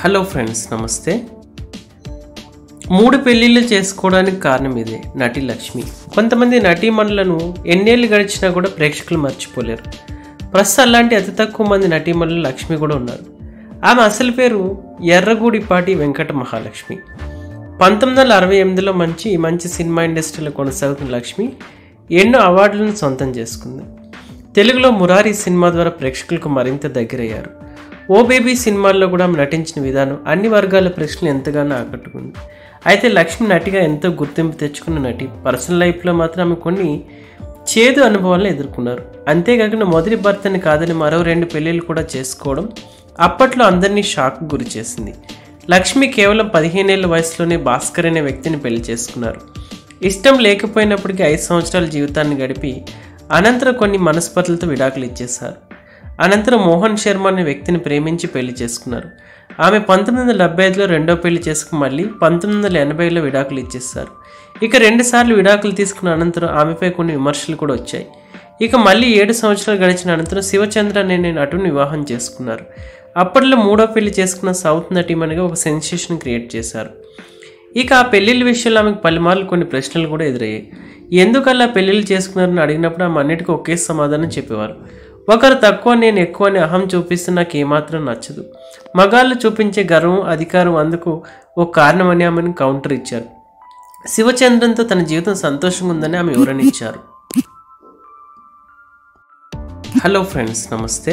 Hello friends నమస్తే. మూడు పెళ్ళిళ్ళు చేసుకోవడానికి కారణం ఇదే నటి లక్ష్మి. కొంతమంది నటీమణులను ఎన్నేళ్ళు గడిచినా కూడా ప్రేక్షకులు మర్చిపోలేరు. ప్రస్తుతం అలాంటి అతి తక్కువ మంది నటీమణులు లక్ష్మి కూడా ఉన్నారు. ఆమె అసలు పేరు ఎర్రగూడిపాటి వెంకట మహాలక్ష్మి. పంతొమ్మిది వందల అరవై ఎనిమిదిలో మంచి మంచి సినిమా ఇండస్ట్రీలో కొనసాగుతున్న లక్ష్మి ఎన్నో అవార్డులను సొంతం చేసుకుంది. తెలుగులో మురారి సినిమా ద్వారా ప్రేక్షకులకు మరింత దగ్గరయ్యారు. ఓ బేబీ సినిమాల్లో కూడా ఆమె నటించిన విధానం అన్ని వర్గాల ప్రశ్నలు ఎంతగానో ఆకట్టుకుంది. అయితే లక్ష్మి నటిగా ఎంతో గుర్తింపు తెచ్చుకున్న నటి. పర్సనల్ లైఫ్లో మాత్రం ఆమె కొన్ని చేదు అనుభవాలను ఎదుర్కొన్నారు. అంతేకాకుండా మొదటి భర్తని కాదని మరో రెండు పెళ్ళిళ్ళు కూడా చేసుకోవడం అప్పట్లో అందరినీ షాక్ గురి చేసింది. లక్ష్మి కేవలం పదిహేనేళ్ళ వయసులోనే భాస్కర్ అనే వ్యక్తిని పెళ్ళి చేసుకున్నారు. ఇష్టం లేకపోయినప్పటికీ ఐదు సంవత్సరాల జీవితాన్ని గడిపి అనంతరం కొన్ని మనస్పర్ధలతో విడాకులు ఇచ్చేశారు. అనంతరం మోహన్ శర్మ అనే వ్యక్తిని ప్రేమించి పెళ్ళి చేసుకున్నారు. ఆమె పంతొమ్మిది వందల డెబ్బై ఐదులో రెండో పెళ్ళి చేసుకుని మళ్ళీ పంతొమ్మిది వందల ఎనభైలో విడాకులు ఇచ్చేస్తారు ఇక రెండుసార్లు విడాకులు తీసుకున్న అనంతరం ఆమెపై కొన్ని విమర్శలు కూడా వచ్చాయి. ఇక మళ్ళీ ఏడు సంవత్సరాలు గడిచిన అనంతరం శివచంద్ర అనే నటుని వివాహం చేసుకున్నారు. అప్పట్లో మూడో పెళ్ళి చేసుకున్న సౌత్ నటీమణిగా ఒక సెన్సేషన్ క్రియేట్ చేశారు. ఇక ఆ పెళ్ళిళ్ళ విషయంలో ఆమెకు పలుమార్లు కొన్ని ప్రశ్నలు కూడా ఎదురయ్యాయి. ఎందుకల్లా పెళ్ళిళ్ళు చేసుకున్నారని అడిగినప్పుడు ఆమె అన్నిటికీ ఒకే సమాధానం చెప్పేవారు. ఒకరు తక్కువ నేను ఎక్కువ అని అహం చూపిస్తే నాకు ఏమాత్రం నచ్చదు. మగాళ్ళు చూపించే గర్వం అధికారం అందుకు ఒక కారణమని ఆమెను కౌంటర్ ఇచ్చారు. శివచంద్రంతో తన జీవితం సంతోషంగా ఉందని ఆమె వివరణ ఇచ్చారు హలో ఫ్రెండ్స్ నమస్తే.